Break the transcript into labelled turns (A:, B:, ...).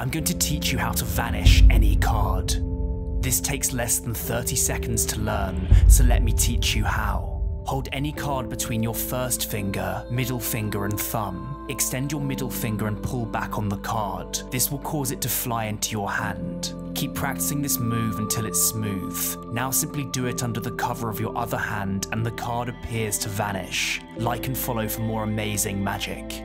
A: I'm going to teach you how to vanish any card. This takes less than 30 seconds to learn, so let me teach you how. Hold any card between your first finger, middle finger, and thumb. Extend your middle finger and pull back on the card. This will cause it to fly into your hand. Keep practicing this move until it's smooth. Now simply do it under the cover of your other hand and the card appears to vanish. Like and follow for more amazing magic.